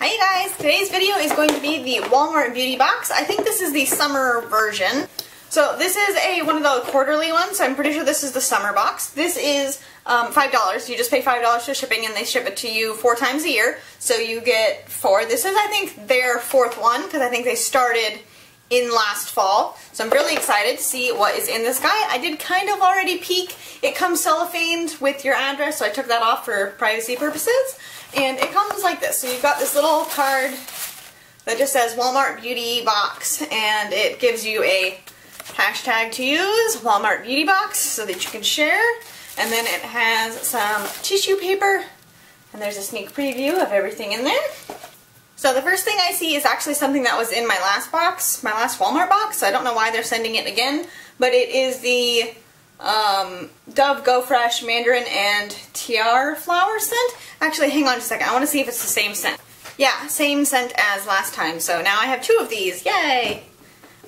Hi guys, today's video is going to be the Walmart Beauty Box. I think this is the summer version. So this is a one of the quarterly ones, so I'm pretty sure this is the summer box. This is um, $5. You just pay $5 for shipping and they ship it to you four times a year. So you get four. This is, I think, their fourth one because I think they started in last fall. So I'm really excited to see what is in this guy. I did kind of already peek. It comes cellophaned with your address, so I took that off for privacy purposes. And it comes like this. So you've got this little card that just says Walmart Beauty Box, and it gives you a hashtag to use, Walmart Beauty Box, so that you can share. And then it has some tissue paper, and there's a sneak preview of everything in there. So the first thing I see is actually something that was in my last box, my last Walmart box. So I don't know why they're sending it again, but it is the um, Dove Go Fresh Mandarin and Tiare flower scent. Actually, hang on a second. I want to see if it's the same scent. Yeah, same scent as last time. So now I have two of these. Yay!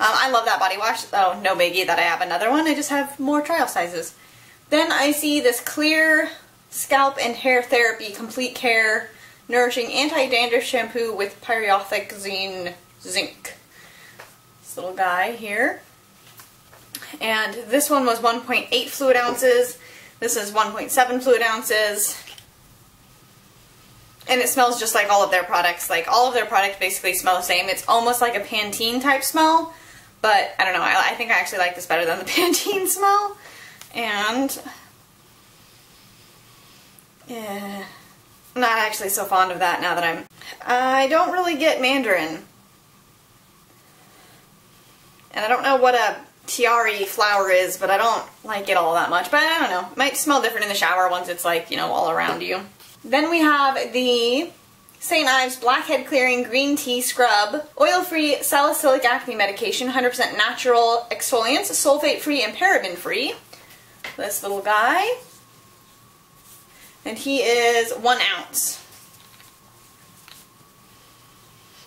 Um, I love that body wash. Oh, no biggie that I have another one. I just have more trial sizes. Then I see this clear scalp and hair therapy complete care nourishing anti-dandruff shampoo with pyrithione zinc. This little guy here. And this one was 1.8 fluid ounces. This is 1.7 fluid ounces. And it smells just like all of their products. Like all of their products basically smell the same. It's almost like a Pantene type smell. But I don't know, I, I think I actually like this better than the Pantene smell. And yeah, I'm not actually so fond of that now that I'm... I don't really get Mandarin. And I don't know what a tiare flower is, but I don't like it all that much. But I don't know. It might smell different in the shower once it's like, you know, all around you. Then we have the St. Ives Blackhead Clearing Green Tea Scrub, oil-free salicylic acne medication, 100% natural exfoliants, sulfate-free and paraben-free. This little guy. And he is one ounce.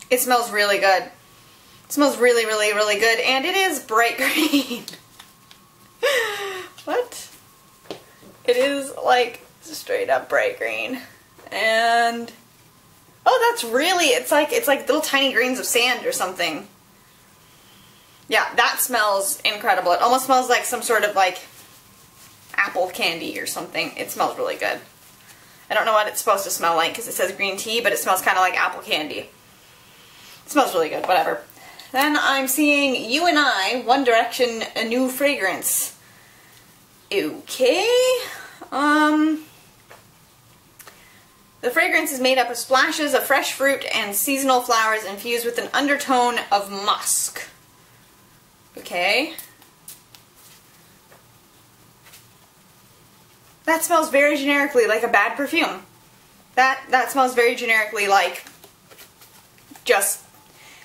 It smells really good. Smells really, really, really good. And it is bright green. what? It is like straight up bright green. And oh, that's really, it's like, it's like little tiny grains of sand or something. Yeah, that smells incredible. It almost smells like some sort of like apple candy or something. It smells really good. I don't know what it's supposed to smell like because it says green tea, but it smells kind of like apple candy. It smells really good, whatever. Then I'm seeing You and I, One Direction, a new fragrance. Okay. Um, the fragrance is made up of splashes of fresh fruit and seasonal flowers infused with an undertone of musk. Okay. That smells very generically like a bad perfume. That that smells very generically like just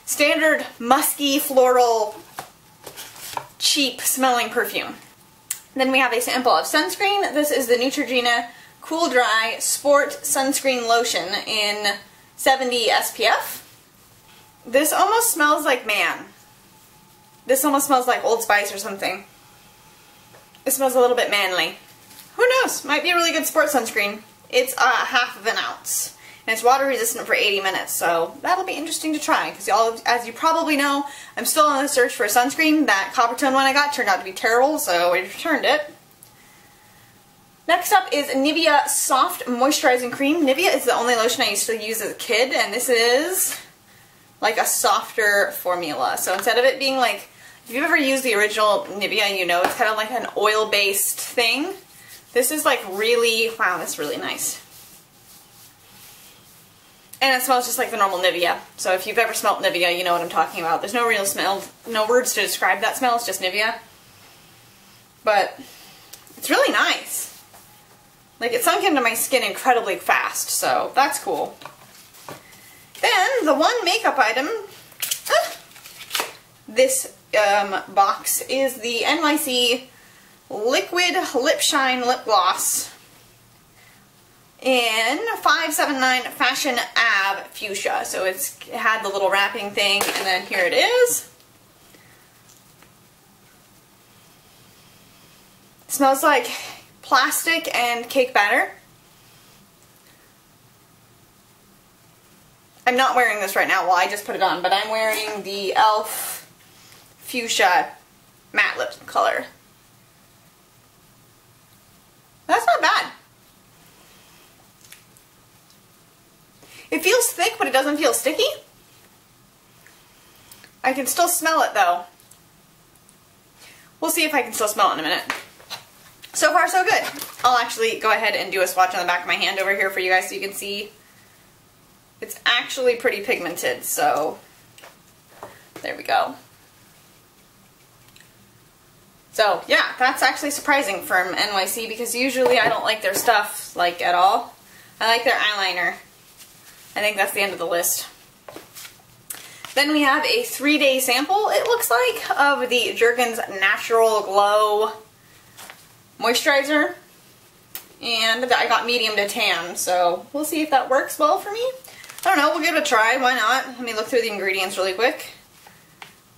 standard musky floral cheap smelling perfume. Then we have a sample of sunscreen. This is the Neutrogena Cool Dry Sport Sunscreen Lotion in 70 SPF. This almost smells like man. This almost smells like Old Spice or something. It smells a little bit manly. Who knows? Might be a really good sports sunscreen. It's uh, half of an ounce. And it's water resistant for 80 minutes, so that'll be interesting to try. Because y'all, as you probably know, I'm still on the search for a sunscreen. That Coppertone one I got turned out to be terrible, so I returned it. Next up is Nivea Soft Moisturizing Cream. Nivea is the only lotion I used to use as a kid, and this is like a softer formula. So instead of it being like, if you've ever used the original Nivea, you know it's kind of like an oil-based thing. This is like really, wow, that's really nice. And it smells just like the normal Nivea. So if you've ever smelled Nivea, you know what I'm talking about. There's no real smell, no words to describe that smell, it's just Nivea. But it's really nice. Like it sunk into my skin incredibly fast, so that's cool. Then the one makeup item, ah, this um, box is the NYC Liquid Lip Shine Lip Gloss in 579 Fashion Ave Fuchsia. So it's it had the little wrapping thing, and then here it is. It smells like plastic and cake batter. I'm not wearing this right now. Well, I just put it on, but I'm wearing the e.l.f. Fuchsia matte lip color. That's not bad. It feels thick, but it doesn't feel sticky. I can still smell it though. We'll see if I can still smell it in a minute. So far so good. I'll actually go ahead and do a swatch on the back of my hand over here for you guys so you can see. It's actually pretty pigmented, so there we go. So yeah, that's actually surprising from NYC because usually I don't like their stuff like at all. I like their eyeliner. I think that's the end of the list. Then we have a three-day sample, it looks like, of the Jergens Natural Glow Moisturizer. And I got medium to tan, so we'll see if that works well for me. I don't know, we'll give it a try, why not? Let me look through the ingredients really quick.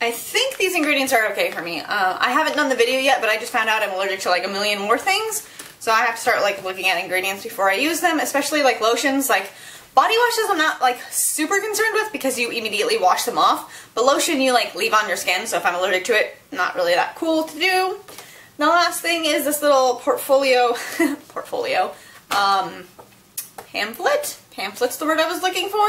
I think these ingredients are okay for me. Uh, I haven't done the video yet, but I just found out I'm allergic to like a million more things. So I have to start like looking at ingredients before I use them, especially like lotions. Like Body washes I'm not like super concerned with because you immediately wash them off, but lotion you like leave on your skin, so if I'm allergic to it, not really that cool to do. The last thing is this little portfolio, portfolio, um, pamphlet? Pamphlet's the word I was looking for.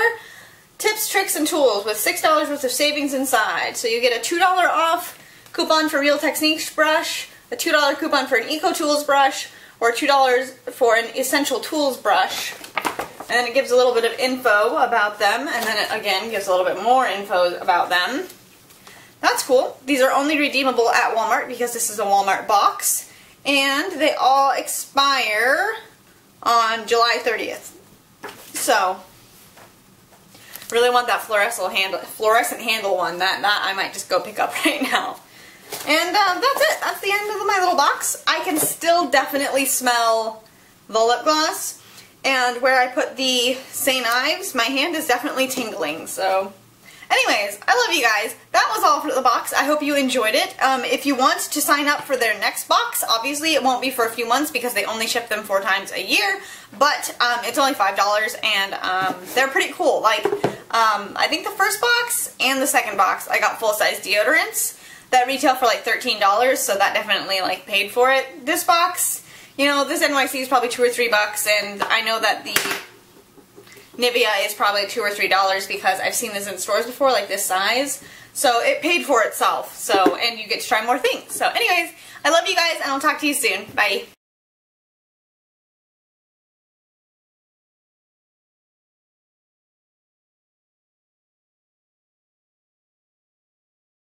Tips, tricks, and tools with $6 worth of savings inside. So you get a $2 off coupon for Real Techniques brush, a $2 coupon for an Eco Tools brush, or $2 for an Essential Tools brush. And then it gives a little bit of info about them, and then it again gives a little bit more info about them. That's cool. These are only redeemable at Walmart because this is a Walmart box. And they all expire on July 30th. So, really want that fluorescent handle, fluorescent handle one. That, that I might just go pick up right now. And um, that's it. That's the end of my little box. I can still definitely smell the lip gloss. And where I put the St. Ives, my hand is definitely tingling, so... Anyways, I love you guys. That was all for the box. I hope you enjoyed it. Um, if you want to sign up for their next box, obviously it won't be for a few months because they only ship them four times a year, but um, it's only $5 and um, they're pretty cool. Like, um, I think the first box and the second box, I got full-size deodorants that retail for like $13, so that definitely like paid for it. This box you know, this NYC is probably two or three bucks, and I know that the Nivea is probably two or three dollars because I've seen this in stores before, like this size. So it paid for itself. So, and you get to try more things. So anyways, I love you guys, and I'll talk to you soon. Bye.